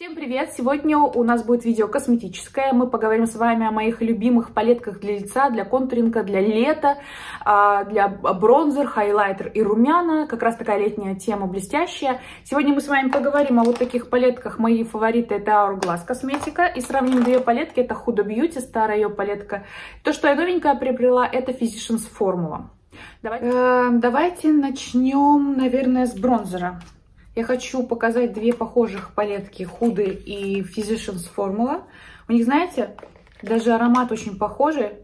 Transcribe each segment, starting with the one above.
Всем привет! Сегодня у нас будет видео косметическое. Мы поговорим с вами о моих любимых палетках для лица, для контуринга, для лета, а, для бронзер, хайлайтер и румяна. Как раз такая летняя тема блестящая. Сегодня мы с вами поговорим о вот таких палетках. Мои фавориты это Hourglass косметика. И сравним две палетки. Это Huda Beauty, старая ее палетка. То, что я новенькая приобрела, это Physicians Formula. Давайте, э, давайте начнем, наверное, с бронзера. Я хочу показать две похожих палетки Худы и Physicians Formula. У них, знаете, даже аромат очень похожий.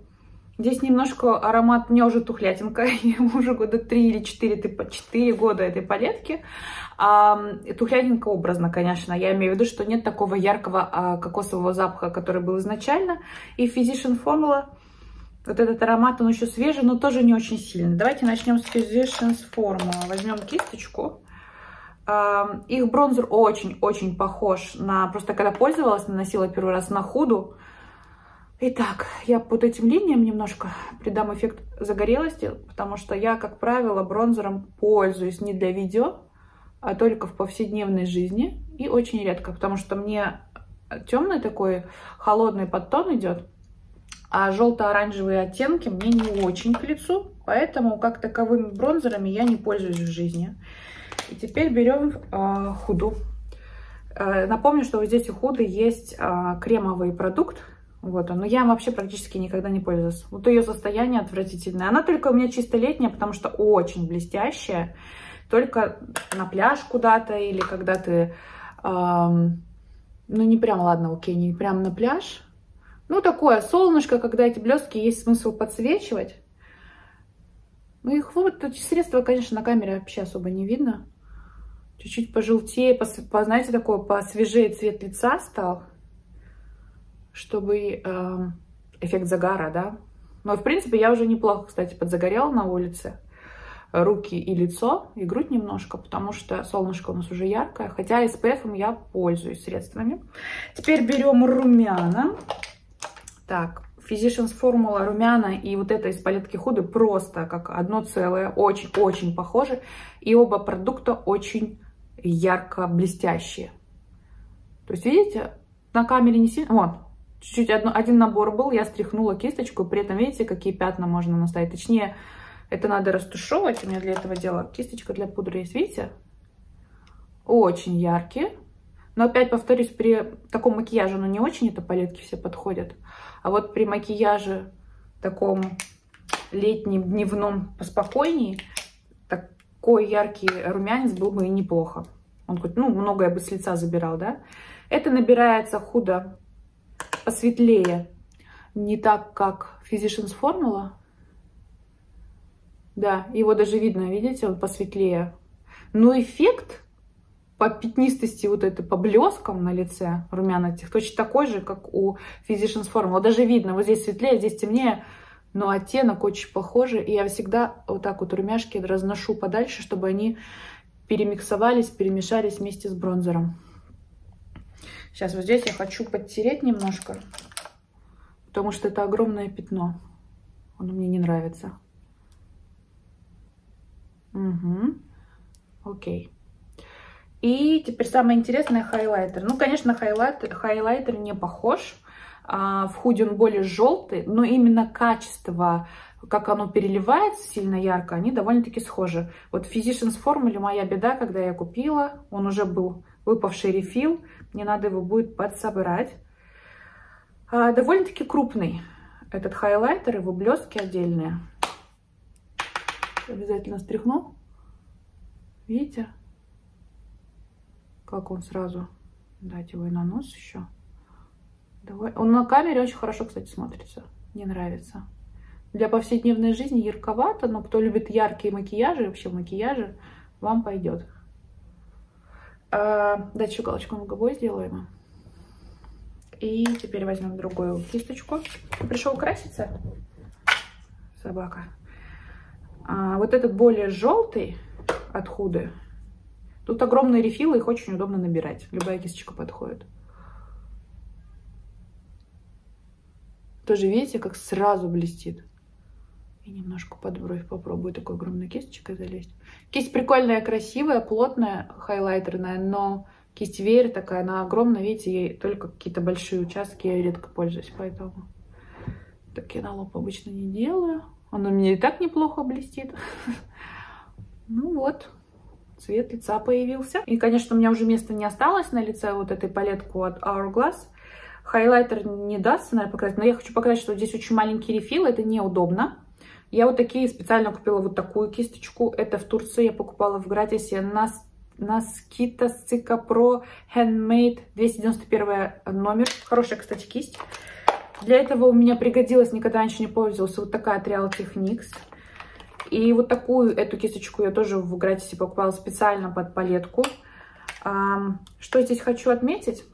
Здесь немножко аромат, мне уже тухлятинка, уже года 3 или 4, типа 4 года этой палетки. А, тухлятинка образно, конечно, я имею в виду, что нет такого яркого а, кокосового запаха, который был изначально. И Physician Formula, вот этот аромат, он еще свежий, но тоже не очень сильный. Давайте начнем с Physicians Formula. Возьмем кисточку. Их бронзер очень-очень похож на... Просто когда пользовалась, наносила первый раз на худу. Итак, я под этим линиям немножко придам эффект загорелости, потому что я, как правило, бронзером пользуюсь не для видео, а только в повседневной жизни. И очень редко, потому что мне темный такой холодный подтон идет, а желто-оранжевые оттенки мне не очень к лицу, поэтому как таковыми бронзерами я не пользуюсь в жизни. И теперь берем э, худу. Э, напомню, что вот здесь у худы есть э, кремовый продукт. Вот он. Но я вообще практически никогда не пользовалась. Вот ее состояние отвратительное. Она только у меня чисто летняя, потому что очень блестящая. Только на пляж куда-то или когда ты... Э, ну, не прям, ладно, окей, не прям на пляж. Ну, такое солнышко, когда эти блестки есть смысл подсвечивать. Ну, их вот эти средства, конечно, на камере вообще особо не видно чуть-чуть пожелтее, по, знаете, такой посвежее цвет лица стал, чтобы э, эффект загара, да. Но, в принципе, я уже неплохо, кстати, подзагорела на улице. Руки и лицо, и грудь немножко, потому что солнышко у нас уже яркое. Хотя SPF я пользуюсь средствами. Теперь берем румяна. Так, Physicians Formula румяна и вот это из палетки Худы просто как одно целое, очень-очень похожи. И оба продукта очень ярко блестящие. То есть, видите, на камере не сильно... Вот, чуть-чуть один набор был, я стряхнула кисточку, при этом, видите, какие пятна можно наставить. Точнее, это надо растушевывать, у меня для этого дела кисточка для пудры есть, видите? Очень яркие. Но опять повторюсь, при таком макияже, ну не очень это палетки все подходят. А вот при макияже таком летнем, дневном, поспокойнее, такой яркий румянец был бы и неплохо. Он хоть, ну, многое бы с лица забирал, да. Это набирается худо посветлее. Не так, как Physicians Formula. Да, его даже видно, видите, он посветлее. Но эффект по пятнистости, вот это по блескам на лице румян этих, точно такой же, как у Physicians Formula. Даже видно, вот здесь светлее, здесь темнее, но оттенок очень похожий. И я всегда вот так вот румяшки разношу подальше, чтобы они перемиксовались, перемешались вместе с бронзером. Сейчас вот здесь я хочу подтереть немножко, потому что это огромное пятно. Оно мне не нравится. Угу. Окей. И теперь самое интересное хайлайтер. Ну, конечно, хайлайтер, хайлайтер не похож. А, в худе он более желтый, но именно качество как оно переливается сильно ярко, они довольно-таки схожи. Вот Physicians Formula моя беда, когда я купила, он уже был выпавший refill, мне надо его будет подсобрать. А, довольно-таки крупный этот хайлайтер, его блестки отдельные. Обязательно стряхну. Видите? Как он сразу. Дать его и на нос еще. Давай. Он на камере очень хорошо, кстати, смотрится. Мне нравится. Для повседневной жизни ярковато, но кто любит яркие макияжи, вообще макияжи, вам пойдет. А, дальше галочку на губой сделаем. И теперь возьмем другую кисточку. Пришел краситься? Собака. А, вот этот более желтый от худы. Тут огромные рефилы, их очень удобно набирать. Любая кисточка подходит. Тоже видите, как сразу блестит. И немножко под бровь попробую такой огромной кисточкой залезть. Кисть прикольная, красивая, плотная, хайлайтерная, но Кисть веер такая, она огромная, видите, ей только какие-то большие участки, я редко пользуюсь, поэтому такие на лоб обычно не делаю. Она мне и так неплохо блестит. Ну вот, цвет лица появился. И, конечно, у меня уже места не осталось на лице вот этой палетку от Hourglass. Хайлайтер не даст, наверное, покрасить, но я хочу показать, что здесь очень маленький рефил, это неудобно. Я вот такие специально купила вот такую кисточку. Это в Турции я покупала в гратисе на Наскита Сика Pro Handmade 291 номер. Хорошая, кстати, кисть. Для этого у меня пригодилась, никогда раньше не пользовался, вот такая Trial Techniques. И вот такую, эту кисточку я тоже в гратисе покупала специально под палетку. Что здесь хочу отметить?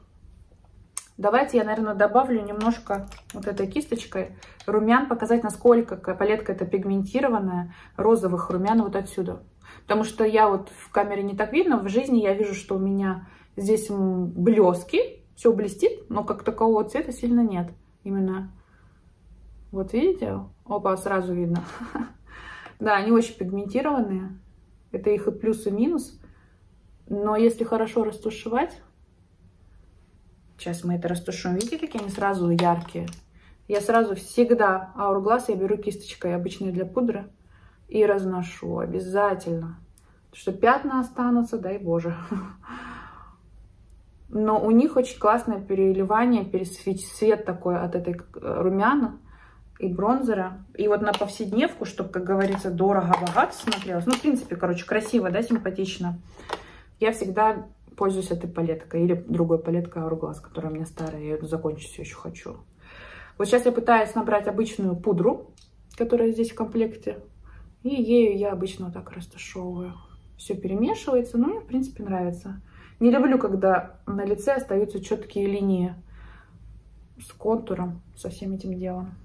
Давайте я, наверное, добавлю немножко вот этой кисточкой румян, показать, насколько палетка это пигментированная, розовых румян вот отсюда. Потому что я вот в камере не так видно, в жизни я вижу, что у меня здесь блески, все блестит, но как такового цвета сильно нет. Именно, вот видите, опа, сразу видно. Да, они очень пигментированные, это их и плюс, и минус. Но если хорошо растушевать, сейчас мы это растушуем, видите, какие они сразу яркие? Я сразу всегда Hourglass я беру кисточкой обычной для пудры и разношу обязательно. Что пятна останутся, дай боже. Но у них очень классное переливание, пересвет такой от этой э, румяна и бронзера. И вот на повседневку, чтобы, как говорится, дорого-богато смотрелось. Ну, в принципе, короче, красиво, да, симпатично. Я всегда пользуюсь этой палеткой. Или другой палеткой Hourglass, которая у меня старая. Я ее закончить все еще хочу. Вот сейчас я пытаюсь набрать обычную пудру, которая здесь в комплекте. И ею я обычно вот так растушевываю. Все перемешивается, но мне, в принципе, нравится. Не люблю, когда на лице остаются четкие линии с контуром, со всем этим делом.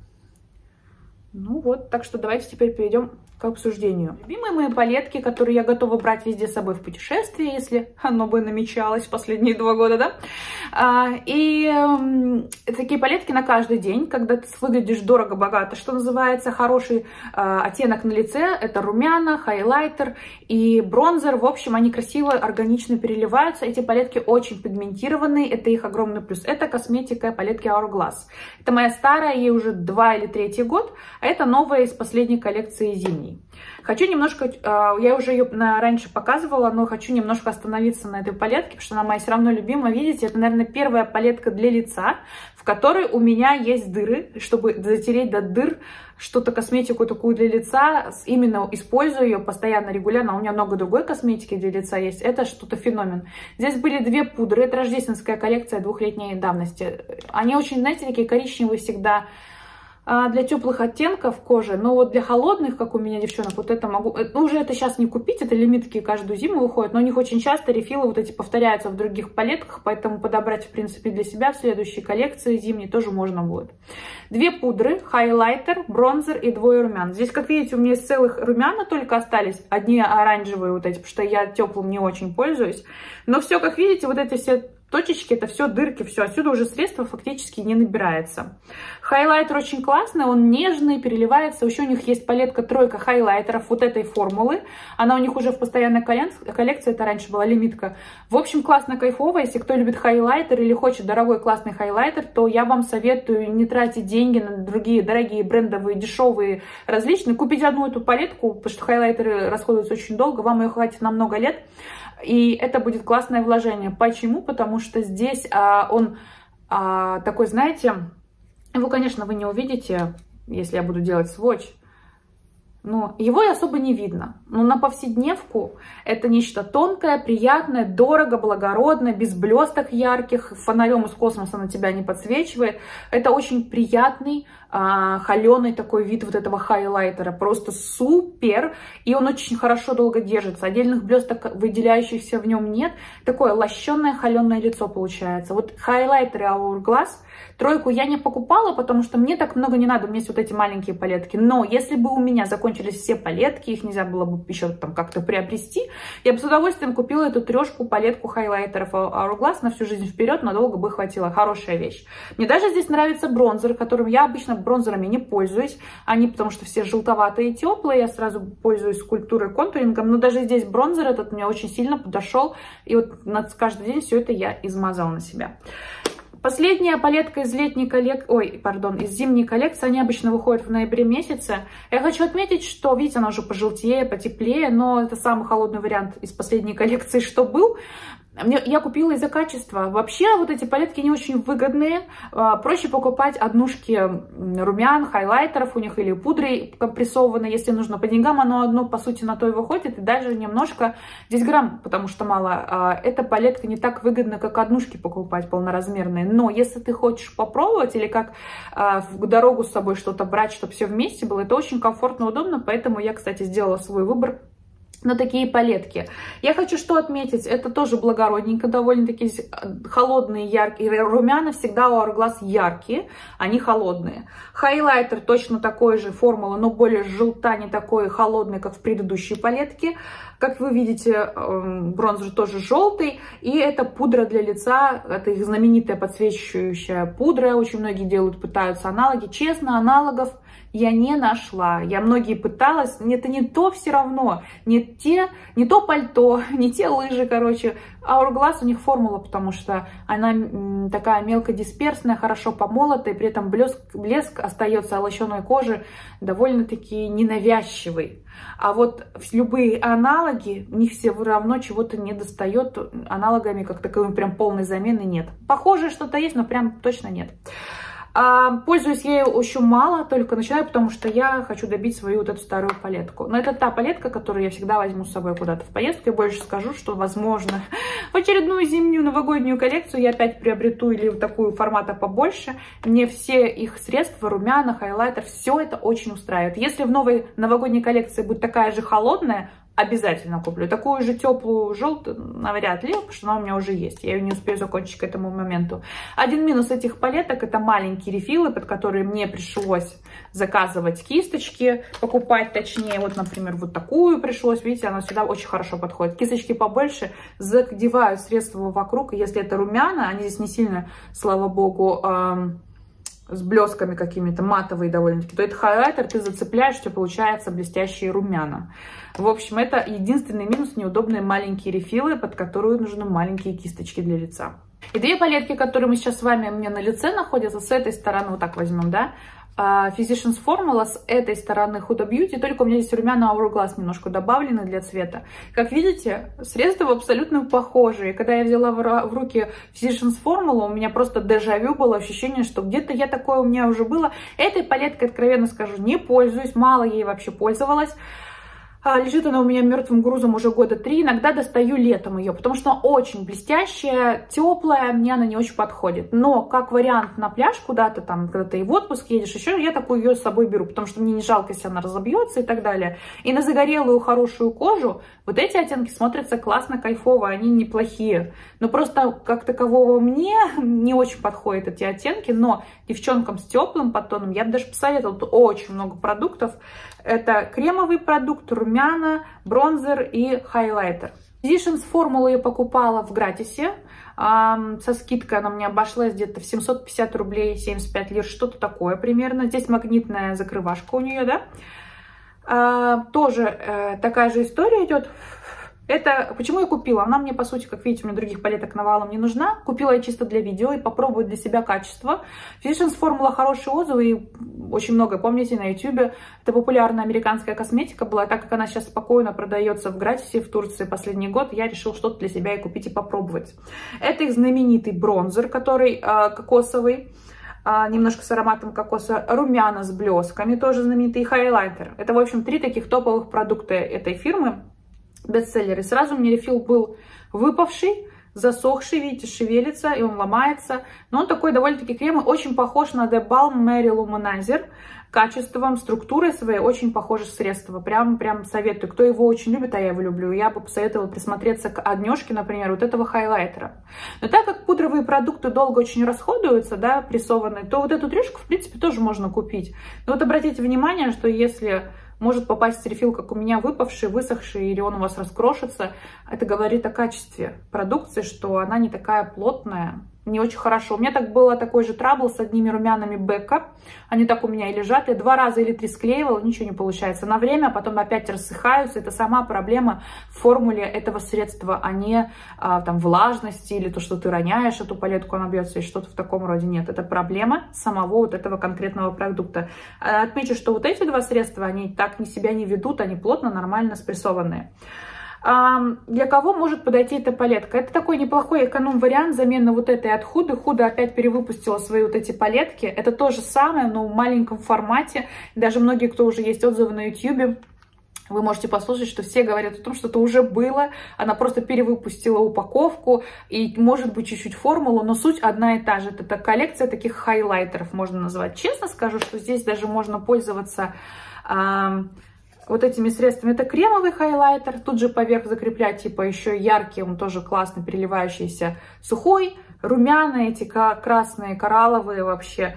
Ну вот, так что давайте теперь перейдем к обсуждению. Любимые мои палетки, которые я готова брать везде с собой в путешествие, если оно бы намечалось последние два года, да? А, и э, такие палетки на каждый день, когда ты выглядишь дорого-богато, что называется, хороший э, оттенок на лице, это румяна, хайлайтер и бронзер. В общем, они красиво, органично переливаются. Эти палетки очень пигментированные, это их огромный плюс. Это косметика палетки Hourglass. Это моя старая, ей уже два или третий год, а это новая из последней коллекции зимней изменений. Хочу немножко, а, я уже ее раньше показывала, но хочу немножко остановиться на этой палетке, потому что она моя все равно любимая. Видите, это, наверное, первая палетка для лица, в которой у меня есть дыры, чтобы затереть до дыр что-то, косметику такую для лица, именно использую ее постоянно, регулярно. У меня много другой косметики для лица есть, это что-то феномен. Здесь были две пудры, это рождественская коллекция двухлетней давности. Они очень, знаете, такие коричневые всегда, а, для теплых оттенков кожи, но вот для холодных, как у меня девчонок, вот это могу, э, ну уже это сейчас не купить, это лимитки каждую зиму выходят, но у них очень часто рефилы вот эти повторяются в других палетках, поэтому подобрать, в принципе, для себя в следующей коллекции зимней тоже можно будет. Две пудры, хайлайтер, бронзер и двое румян. Здесь, как видите, у меня из целых румяна только остались, одни оранжевые вот эти, потому что я теплым не очень пользуюсь, но все, как видите, вот эти все точечки, это все дырки, все. Отсюда уже средство фактически не набирается. Хайлайтер очень классный, он нежный, переливается. Еще у них есть палетка тройка хайлайтеров вот этой формулы. Она у них уже в постоянной коллекции, это раньше была лимитка. В общем, классно, кайфово. Если кто любит хайлайтер или хочет дорогой классный хайлайтер, то я вам советую не тратить деньги на другие дорогие брендовые, дешевые, различные. Купить одну эту палетку, потому что хайлайтеры расходуются очень долго, вам ее хватит на много лет. И это будет классное вложение. Почему? Потому что здесь а, он а, такой, знаете, его, конечно, вы не увидите, если я буду делать сводч, но его и особо не видно. Но на повседневку это нечто тонкое, приятное, дорого, благородное, без блесток ярких, фонарем из космоса на тебя не подсвечивает. Это очень приятный, а, холеный такой вид вот этого хайлайтера. Просто супер. И он очень хорошо долго держится. Отдельных блесток, выделяющихся в нем нет. Такое лощеное, холеное лицо получается. Вот хайлайтеры Hourglass тройку я не покупала, потому что мне так много не надо. У меня есть вот эти маленькие палетки. Но если бы у меня закончились все палетки, их нельзя было бы еще там как-то приобрести, я бы с удовольствием купила эту трешку, палетку хайлайтеров Hourglass на всю жизнь вперед, надолго бы хватило. Хорошая вещь. Мне даже здесь нравится бронзер, которым я обычно бронзерами не пользуюсь. Они потому что все желтоватые и теплые, я сразу пользуюсь скульптурой, контурингом, но даже здесь бронзер этот мне очень сильно подошел, и вот каждый день все это я измазала на себя. Последняя палетка из летней коллекции, ой, пардон, из зимней коллекции, они обычно выходят в ноябре месяце. Я хочу отметить, что, видите, она уже пожелтее, потеплее, но это самый холодный вариант из последней коллекции, что был. Мне, я купила из-за качества. Вообще вот эти палетки не очень выгодные. А, проще покупать однушки румян, хайлайтеров у них или пудры компрессованные. Если нужно по деньгам, оно одно по сути на то и выходит. И даже немножко, здесь грамм, потому что мало. А, эта палетка не так выгодна, как однушки покупать полноразмерные. Но если ты хочешь попробовать или как а, в дорогу с собой что-то брать, чтобы все вместе было, это очень комфортно, удобно. Поэтому я, кстати, сделала свой выбор на такие палетки. Я хочу что отметить, это тоже благородненько, довольно-таки холодные, яркие. Румяна всегда у Hourglass яркие, они холодные. Хайлайтер точно такой же формулы, но более желта, не такой холодный, как в предыдущей палетке. Как вы видите, эм, бронзер тоже желтый. И это пудра для лица, это их знаменитая подсвечивающая пудра. Очень многие делают, пытаются аналоги. Честно, аналогов я не нашла. Я многие пыталась, это не то все равно, не, те, не то пальто, не те лыжи, короче. Hourglass у них формула, потому что она такая мелкодисперсная, хорошо помолотая, при этом блеск, блеск остается, лощеной кожи довольно-таки ненавязчивый. А вот любые аналоги, у них все равно чего-то не достает, аналогами как таковым прям полной замены нет. Похоже что-то есть, но прям точно нет. А, пользуюсь ей очень мало, только начинаю, потому что я хочу добить свою вот эту старую палетку. Но это та палетка, которую я всегда возьму с собой куда-то в поездку. Я больше скажу, что, возможно, в очередную зимнюю новогоднюю коллекцию я опять приобрету или вот такую формата побольше. Мне все их средства, румяна, хайлайтер, все это очень устраивает. Если в новой новогодней коллекции будет такая же холодная, обязательно куплю. Такую же теплую желтую навряд ли, потому что она у меня уже есть. Я ее не успею закончить к этому моменту. Один минус этих палеток это маленькие рефилы, под которые мне пришлось заказывать кисточки, покупать точнее. Вот, например, вот такую пришлось. Видите, она сюда очень хорошо подходит. Кисточки побольше задевают средства вокруг. Если это румяна, они здесь не сильно, слава богу, эм, с блесками какими-то, матовые довольно-таки, то этот хайлайтер ты зацепляешь, что получается блестящие румяна. В общем, это единственный минус, неудобные маленькие рефилы, под которые нужны маленькие кисточки для лица. И две палетки, которые мы сейчас с вами у меня на лице находятся, с этой стороны, вот так возьмем, да, Physicians Formula с этой стороны Huda Beauty, только у меня здесь румяна Hourglass немножко добавлены для цвета. Как видите, средства абсолютно похожие. Когда я взяла в руки Physicians Formula, у меня просто дежавю было ощущение, что где-то я такое у меня уже было. Этой палеткой, откровенно скажу, не пользуюсь, мало ей вообще пользовалась. А, лежит она у меня мертвым грузом уже года три. Иногда достаю летом ее, потому что она очень блестящая, теплая, мне она не очень подходит. Но как вариант на пляж куда-то там, когда ты и в отпуск едешь, еще я такую ее с собой беру, потому что мне не жалко, если она разобьется и так далее. И на загорелую хорошую кожу вот эти оттенки смотрятся классно, кайфово, они неплохие. Но просто как такового мне не очень подходят эти оттенки, но девчонкам с теплым подтоном я бы даже посоветовала. Тут очень много продуктов. Это кремовый продукт, румяна, бронзер и хайлайтер. Physicians формулу я покупала в гратисе. Со скидкой она мне обошлась где-то в 750 рублей, 75 лир, что-то такое примерно. Здесь магнитная закрывашка у нее, да. А, тоже э, такая же история идет. Это почему я купила? Она мне, по сути, как видите, у меня других палеток навалом не нужна. Купила я чисто для видео и попробовать для себя качество. Physicians формула хорошие отзывы и очень много, помните, на YouTube. Это популярная американская косметика была. Так как она сейчас спокойно продается в гратисе в Турции последний год, я решила что-то для себя и купить и попробовать. Это их знаменитый бронзер, который э, кокосовый а, немножко с ароматом кокоса, румяна с блесками, тоже знаменитый хайлайтер. Это, в общем, три таких топовых продукта этой фирмы бестселлеры. Сразу мне рефил был выпавший, засохший, видите, шевелится, и он ломается. Но он такой довольно-таки кремовый, очень похож на The Balm Mary Luminizer. Качеством, структурой своей очень похоже средство. Прям, прям советую. Кто его очень любит, а я его люблю, я бы посоветовала присмотреться к однешке, например, вот этого хайлайтера. Но так как пудровые продукты долго очень расходуются, да, прессованные, то вот эту трешку, в принципе, тоже можно купить. Но вот обратите внимание, что если может попасть рефил, как у меня, выпавший, высохший, или он у вас раскрошится. Это говорит о качестве продукции, что она не такая плотная, не очень хорошо. У меня так было такой же трабл с одними румянами Бека. Они так у меня и лежат. Я два раза или три склеивала, ничего не получается. На время, а потом опять рассыхаются. Это сама проблема в формуле этого средства, а не а, там влажности или то, что ты роняешь эту палетку, она бьется и что-то в таком роде. Нет, это проблема самого вот этого конкретного продукта. Отмечу, что вот эти два средства, они так не себя не ведут, они плотно, нормально спрессованные. Для кого может подойти эта палетка? Это такой неплохой эконом-вариант замена вот этой от Худы. Худа опять перевыпустила свои вот эти палетки. Это то же самое, но в маленьком формате. Даже многие, кто уже есть отзывы на YouTube, вы можете послушать, что все говорят о том, что это уже было, она просто перевыпустила упаковку и, может быть, чуть-чуть формулу, но суть одна и та же. Это коллекция таких хайлайтеров, можно назвать. Честно скажу, что здесь даже можно пользоваться вот этими средствами. Это кремовый хайлайтер, тут же поверх закреплять, типа еще яркий, он тоже классно переливающийся, сухой, румяные эти красные, коралловые вообще.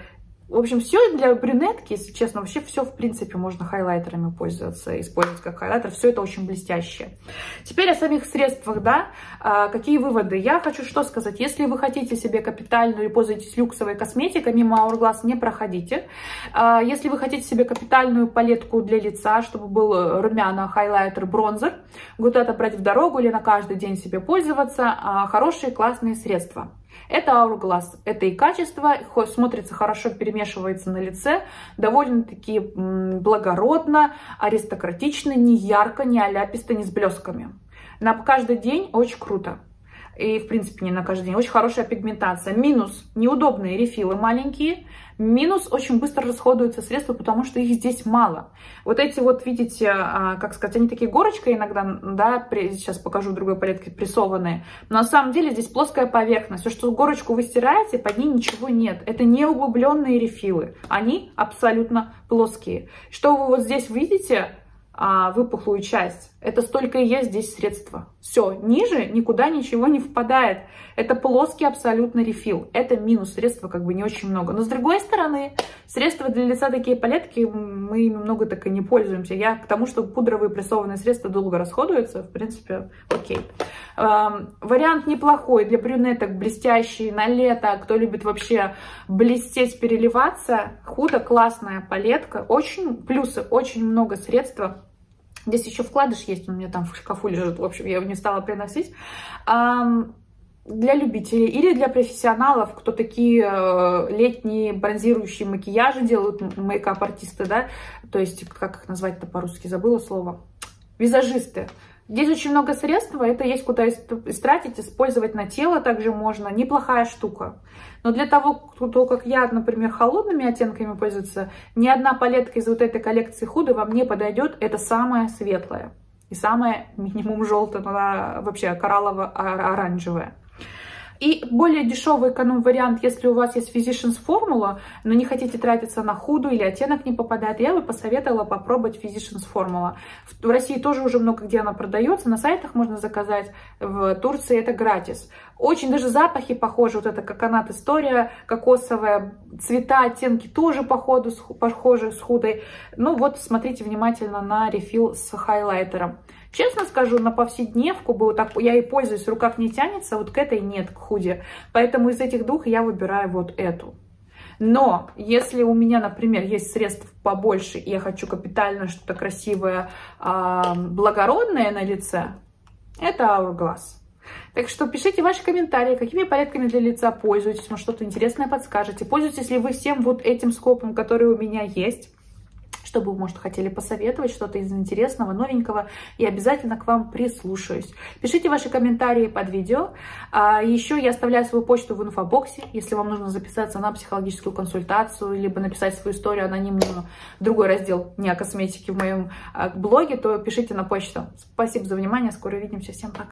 В общем, все для брюнетки, если честно, вообще все, в принципе, можно хайлайтерами пользоваться, использовать как хайлайтер. Все это очень блестящее. Теперь о самих средствах, да. А, какие выводы? Я хочу что сказать. Если вы хотите себе капитальную или пользуетесь люксовой косметикой, мимо Hourglass не проходите. А, если вы хотите себе капитальную палетку для лица, чтобы был румяна, хайлайтер, бронзер, вот это брать в дорогу или на каждый день себе пользоваться. А, хорошие, классные средства. Это Hourglass. Это и качество, смотрится хорошо, перемешивается на лице, довольно-таки благородно, аристократично, не ярко, не аляписто, не с блесками. На каждый день очень круто и, в принципе, не на каждый день. Очень хорошая пигментация. Минус – неудобные рефилы маленькие. Минус – очень быстро расходуются средства, потому что их здесь мало. Вот эти вот, видите, а, как сказать, они такие горочкой иногда, да, сейчас покажу в другой палетке, прессованные. Но на самом деле здесь плоская поверхность. Все, что горочку вы стираете, под ней ничего нет. Это не углубленные рефилы. Они абсолютно плоские. Что вы вот здесь видите, а, выпуклую часть. Это столько и есть здесь средства. Все, ниже никуда ничего не впадает. Это плоский абсолютно рефил. Это минус, средства как бы не очень много. Но с другой стороны, средства для лица такие палетки, мы ими много так и не пользуемся. Я к тому, что пудровые прессованные средства долго расходуются, в принципе, окей. Эм, вариант неплохой для брюнеток, блестящий на лето. Кто любит вообще блестеть, переливаться, худо, классная палетка. Очень плюсы, очень много средства Здесь еще вкладыш есть, он у меня там в шкафу лежит. В общем, я его не стала приносить. Для любителей или для профессионалов, кто такие э, летние бронзирующие макияжи делают, мейкап-артисты, да, то есть, как их назвать-то по-русски, забыла слово, визажисты. Здесь очень много средств, это есть куда истратить, использовать на тело также можно. Неплохая штука. Но для того, кто, как я, например, холодными оттенками пользуется, ни одна палетка из вот этой коллекции худы вам не подойдет. Это самая светлая. И самая минимум желтая, она вообще кораллово-оранжевая. И более дешевый эконом-вариант, если у вас есть Physicians формула, но не хотите тратиться на худу или оттенок не попадает, я бы посоветовала попробовать Physicians формула. В России тоже уже много где она продается, на сайтах можно заказать, в Турции это гратис. Очень даже запахи похожи, вот эта коконат история кокосовая, цвета, оттенки тоже походу, похожи с худой. Ну вот смотрите внимательно на рефил с хайлайтером. Честно скажу, на повседневку бы вот так, я и пользуюсь, рукав не тянется, вот к этой нет, к худе. Поэтому из этих двух я выбираю вот эту. Но если у меня, например, есть средств побольше, и я хочу капитально что-то красивое, э, благородное на лице, это Hourglass. Так что пишите ваши комментарии, какими палетками для лица пользуетесь, может что-то интересное подскажете. Пользуетесь ли вы всем вот этим скопом, который у меня есть что бы вы, может, хотели посоветовать, что-то из интересного, новенького, и обязательно к вам прислушаюсь. Пишите ваши комментарии под видео. А еще я оставляю свою почту в инфобоксе, если вам нужно записаться на психологическую консультацию, либо написать свою историю анонимную другой раздел не о косметике в моем а, блоге, то пишите на почту. Спасибо за внимание, скоро увидимся, всем пока.